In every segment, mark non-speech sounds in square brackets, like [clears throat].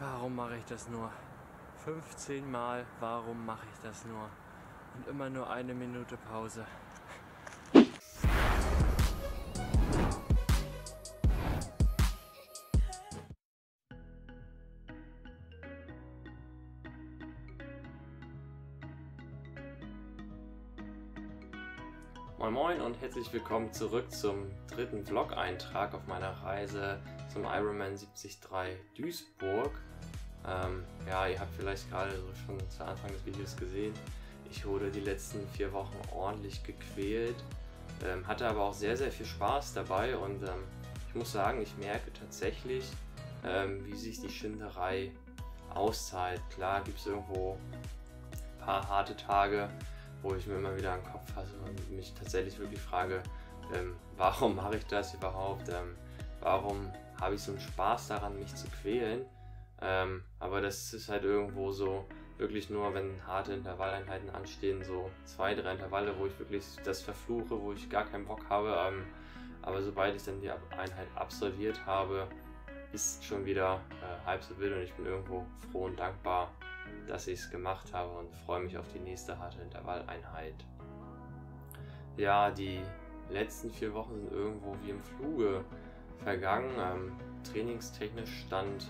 Warum mache ich das nur? 15 Mal, warum mache ich das nur? Und immer nur eine Minute Pause. Moin Moin und herzlich willkommen zurück zum dritten Vlog-Eintrag auf meiner Reise zum Ironman 73 Duisburg. Ähm, ja, ihr habt vielleicht gerade schon zu Anfang des Videos gesehen, ich wurde die letzten vier Wochen ordentlich gequält, ähm, hatte aber auch sehr, sehr viel Spaß dabei und ähm, ich muss sagen, ich merke tatsächlich, ähm, wie sich die Schinderei auszahlt. Klar gibt es irgendwo ein paar harte Tage, wo ich mir immer wieder an den Kopf fasse und mich tatsächlich wirklich frage, ähm, [laughs] warum mache ich das überhaupt? Ähm, warum habe ich so einen Spaß daran, mich zu quälen? Ähm, aber das ist halt irgendwo so wirklich nur, wenn harte Intervalleinheiten anstehen, so zwei, drei Intervalle, wo ich wirklich das verfluche, wo ich gar keinen Bock habe. Ähm, aber sobald ich dann die Einheit absolviert habe, ist schon wieder äh, halb so wild und ich bin irgendwo froh und dankbar, dass ich es gemacht habe und freue mich auf die nächste harte Intervalleinheit. Ja, die letzten vier Wochen sind irgendwo wie im Fluge vergangen. Ähm, trainingstechnisch stand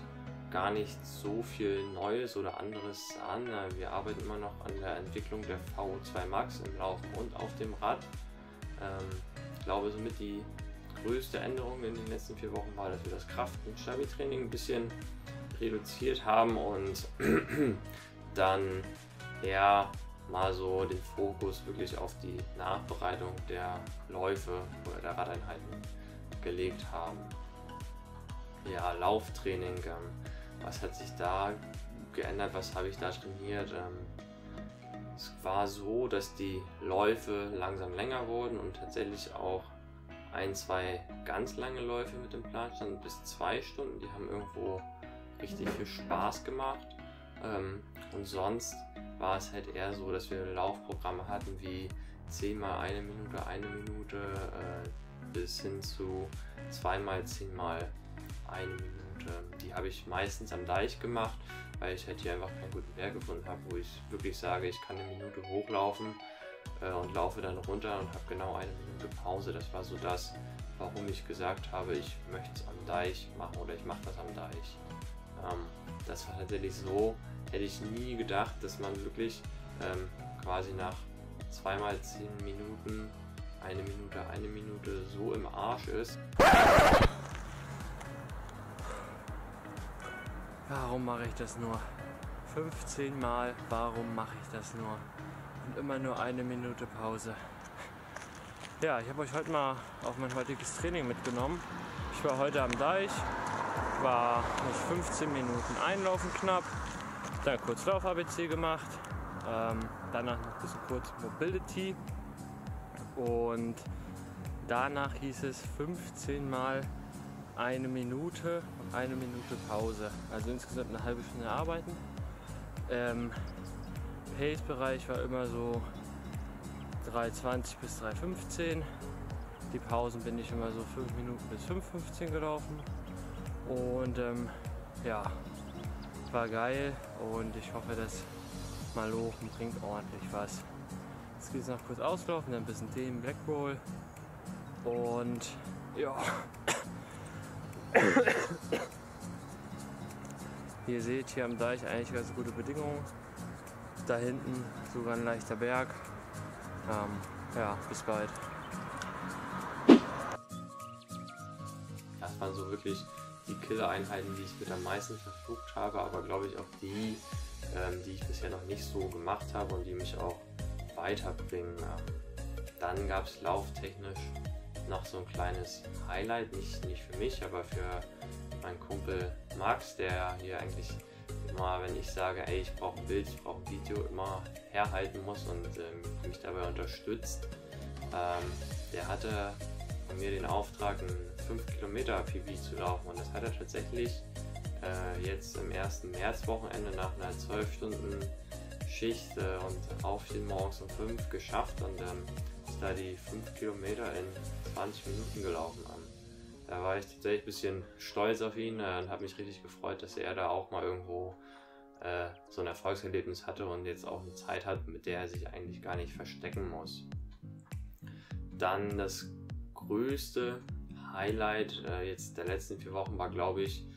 gar nicht so viel Neues oder anderes an. Wir arbeiten immer noch an der Entwicklung der VO2 Max im Laufen und auf dem Rad. Ähm, ich glaube, somit die größte Änderung in den letzten vier Wochen war, dass wir das Kraft- und Stabi-Training ein bisschen reduziert haben und [clears throat] dann eher mal so den Fokus wirklich auf die Nachbereitung der Läufe oder der Radeinheiten gelegt haben. Ja, Lauftraining, ähm, was hat sich da geändert, was habe ich da trainiert? Ähm, es war so, dass die Läufe langsam länger wurden und tatsächlich auch ein, zwei ganz lange Läufe mit dem Plan standen, bis zwei Stunden. Die haben irgendwo richtig viel Spaß gemacht. Ähm, und sonst war es halt eher so, dass wir Laufprogramme hatten wie 10 mal eine Minute, eine Minute äh, bis hin zu 2 mal 10 mal eine Minute. Die habe ich meistens am Deich gemacht, weil ich halt hier einfach keinen guten Berg gefunden habe, wo ich wirklich sage, ich kann eine Minute hochlaufen äh, und laufe dann runter und habe genau eine Minute Pause. Das war so das, warum ich gesagt habe, ich möchte es am Deich machen oder ich mache das am Deich. Ähm, das war tatsächlich so, hätte ich nie gedacht, dass man wirklich ähm, quasi nach zweimal zehn Minuten, eine Minute, eine Minute so im Arsch ist. Warum mache ich das nur? 15 Mal, warum mache ich das nur? Und immer nur eine Minute Pause. Ja, ich habe euch heute mal auf mein heutiges Training mitgenommen. Ich war heute am Deich, war noch 15 Minuten einlaufen knapp, dann kurz Lauf-ABC gemacht, ähm, danach noch ein bisschen kurz Mobility und danach hieß es 15 Mal eine Minute eine Minute Pause. Also insgesamt eine halbe Stunde arbeiten. Ähm, Pace-Bereich war immer so 3,20 bis 3,15. Die Pausen bin ich immer so 5 Minuten bis 5,15 gelaufen. Und ähm, ja, war geil und ich hoffe, dass Malochen bringt ordentlich was. Jetzt geht es noch kurz auslaufen, dann ein bisschen Themen, Blackroll und ja. Ihr seht hier am Deich eigentlich ganz gute Bedingungen. Da hinten sogar ein leichter Berg. Ähm, ja, bis bald. Das waren so wirklich die Killer-Einheiten, die ich mit am meisten verflucht habe, aber glaube ich auch die, ähm, die ich bisher noch nicht so gemacht habe und die mich auch weiterbringen. Ähm, dann gab es lauftechnisch noch so ein kleines Highlight, nicht, nicht für mich, aber für meinen Kumpel Max, der hier eigentlich immer, wenn ich sage, ey, ich brauche ein Bild, ich brauche ein Video, immer herhalten muss und ähm, mich dabei unterstützt. Ähm, der hatte von mir den Auftrag, ein 5 Kilometer PB zu laufen und das hat er tatsächlich äh, jetzt im ersten Märzwochenende nach einer 12 Stunden Schicht äh, und Aufstehen morgens um 5 geschafft und ähm, da die 5 Kilometer in 20 Minuten gelaufen. Da war ich tatsächlich ein bisschen stolz auf ihn äh, und habe mich richtig gefreut, dass er da auch mal irgendwo äh, so ein Erfolgserlebnis hatte und jetzt auch eine Zeit hat, mit der er sich eigentlich gar nicht verstecken muss. Dann das größte Highlight äh, jetzt der letzten vier Wochen war, glaube ich,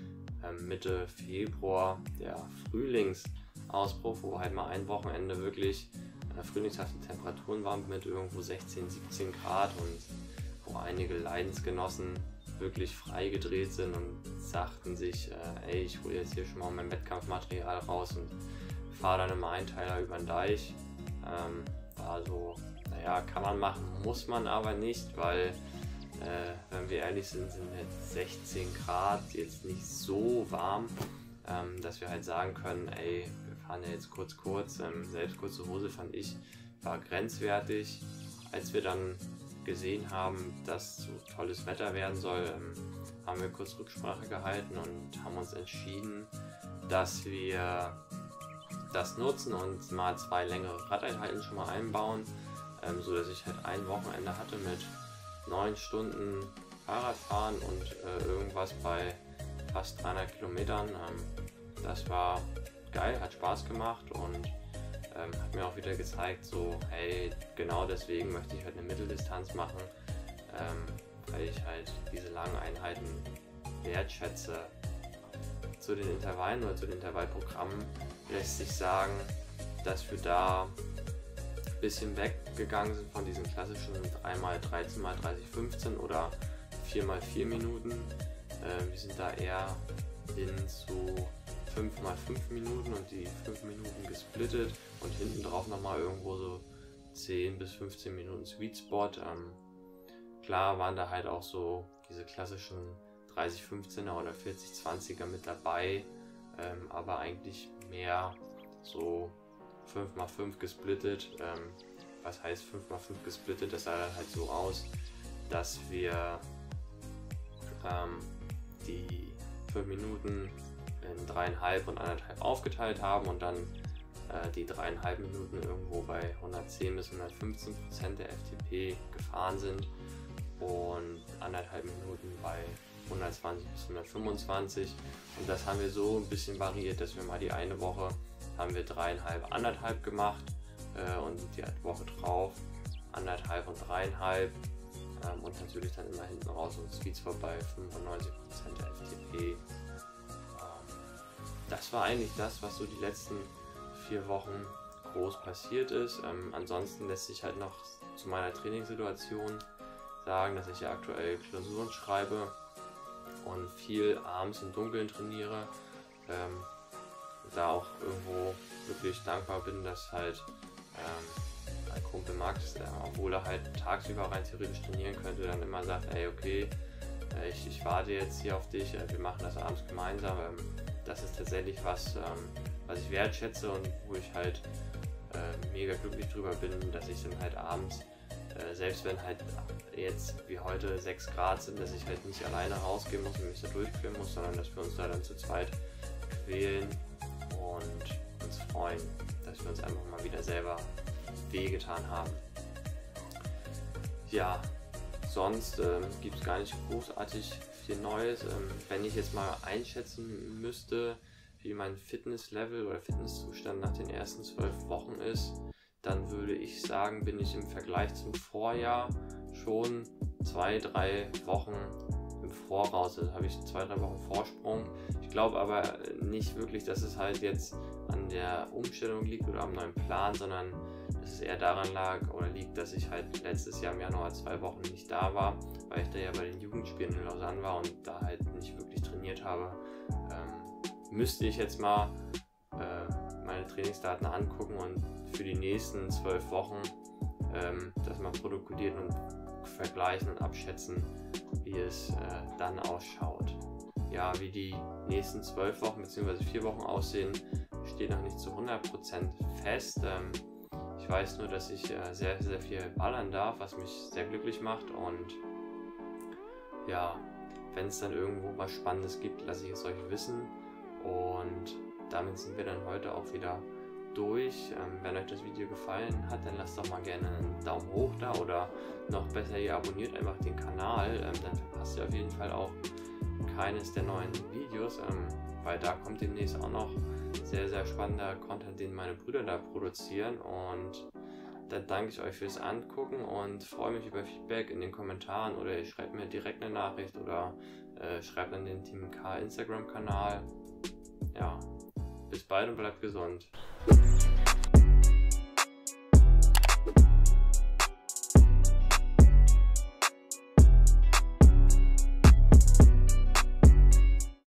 äh, Mitte Februar der Frühlingsausbruch, wo halt mal ein Wochenende wirklich äh, frühlingshafte Temperaturen waren mit irgendwo 16, 17 Grad und wo einige Leidensgenossen wirklich frei gedreht sind und sagten sich, äh, ey, ich hole jetzt hier schon mal mein Wettkampfmaterial raus und fahre dann im Einteiler über den Deich. Ähm, war so, naja, kann man machen, muss man aber nicht, weil, äh, wenn wir ehrlich sind, sind jetzt 16 Grad jetzt nicht so warm, ähm, dass wir halt sagen können, ey, ja jetzt kurz kurz. Ähm, selbst kurze Hose fand ich war grenzwertig. Als wir dann gesehen haben, dass so tolles Wetter werden soll, ähm, haben wir kurz Rücksprache gehalten und haben uns entschieden, dass wir das nutzen und mal zwei längere Radeinheiten schon mal einbauen, ähm, so dass ich halt ein Wochenende hatte mit neun Stunden Fahrradfahren und äh, irgendwas bei fast 300 Kilometern. Ähm, das war geil, hat Spaß gemacht und ähm, hat mir auch wieder gezeigt, so, hey, genau deswegen möchte ich halt eine Mitteldistanz machen, ähm, weil ich halt diese langen Einheiten wertschätze. Zu den Intervallen oder zu den Intervallprogrammen lässt sich sagen, dass wir da ein bisschen weggegangen sind von diesen klassischen 3x13 x 30, 15 oder 4x4 Minuten. Äh, wir sind da eher hin zu 5 mal 5 Minuten und die 5 Minuten gesplittet und hinten drauf nochmal irgendwo so 10 bis 15 Minuten Sweet Spot. Ähm, klar waren da halt auch so diese klassischen 30-15er oder 40-20er mit dabei, ähm, aber eigentlich mehr so 5x5 gesplittet. Ähm, was heißt 5x5 gesplittet? Das sah dann halt so aus, dass wir ähm, die 5 Minuten in dreieinhalb und anderthalb aufgeteilt haben und dann äh, die dreieinhalb Minuten irgendwo bei 110 bis 115 Prozent der FTP gefahren sind und anderthalb Minuten bei 120 bis 125 und das haben wir so ein bisschen variiert, dass wir mal die eine Woche haben wir dreieinhalb, anderthalb gemacht äh, und die Woche drauf anderthalb und dreieinhalb. Ähm, und natürlich dann immer hinten raus und Sweets vorbei 95% der FTP das war eigentlich das, was so die letzten vier Wochen groß passiert ist. Ähm, ansonsten lässt sich halt noch zu meiner Trainingssituation sagen, dass ich ja aktuell Klausuren schreibe und viel abends im Dunkeln trainiere. Ähm, da auch irgendwo wirklich dankbar bin, dass halt ähm, mein Kumpel Max, der, obwohl er halt tagsüber rein theoretisch trainieren könnte, dann immer sagt, ey okay, äh, ich, ich warte jetzt hier auf dich, äh, wir machen das abends gemeinsam. Ähm, das ist tatsächlich was, ähm, was ich wertschätze und wo ich halt äh, mega glücklich drüber bin, dass ich dann halt abends, äh, selbst wenn halt jetzt wie heute 6 Grad sind, dass ich halt nicht alleine rausgehen muss und mich da durchführen muss, sondern dass wir uns da dann zu zweit quälen und uns freuen, dass wir uns einfach mal wieder selber wehgetan haben. Ja, sonst ähm, gibt es gar nicht großartig viel Neues. Ähm, wenn ich jetzt mal einschätzen müsste, wie mein Fitnesslevel oder Fitnesszustand nach den ersten zwölf Wochen ist, dann würde ich sagen, bin ich im Vergleich zum Vorjahr schon zwei, drei Wochen im Voraus. Also habe ich zwei, drei Wochen Vorsprung. Ich glaube aber nicht wirklich, dass es halt jetzt an der Umstellung liegt oder am neuen Plan, sondern dass es eher daran lag oder liegt, dass ich halt letztes Jahr im Januar zwei Wochen nicht da war, weil ich da ja bei den Jugendspielen in Lausanne war und da halt nicht wirklich trainiert habe. Ähm, müsste ich jetzt mal äh, meine Trainingsdaten angucken und für die nächsten zwölf Wochen ähm, das mal protokollieren und vergleichen und abschätzen, wie es äh, dann ausschaut. Ja, wie die nächsten zwölf Wochen bzw. vier Wochen aussehen, steht noch nicht zu 100% fest. Ähm, ich weiß nur, dass ich äh, sehr, sehr viel ballern darf, was mich sehr glücklich macht. Und ja, wenn es dann irgendwo was Spannendes gibt, lasse ich es euch wissen. Und damit sind wir dann heute auch wieder durch. Ähm, wenn euch das Video gefallen hat, dann lasst doch mal gerne einen Daumen hoch da oder noch besser, ihr abonniert einfach den Kanal, ähm, dann verpasst ihr auf jeden Fall auch keines der neuen Videos, ähm, weil da kommt demnächst auch noch sehr, sehr spannender Content, den meine Brüder da produzieren und dann danke ich euch fürs Angucken und freue mich über Feedback in den Kommentaren oder ihr schreibt mir direkt eine Nachricht oder äh, schreibt an den Team K Instagram-Kanal. Ja, bis bald und bleibt gesund.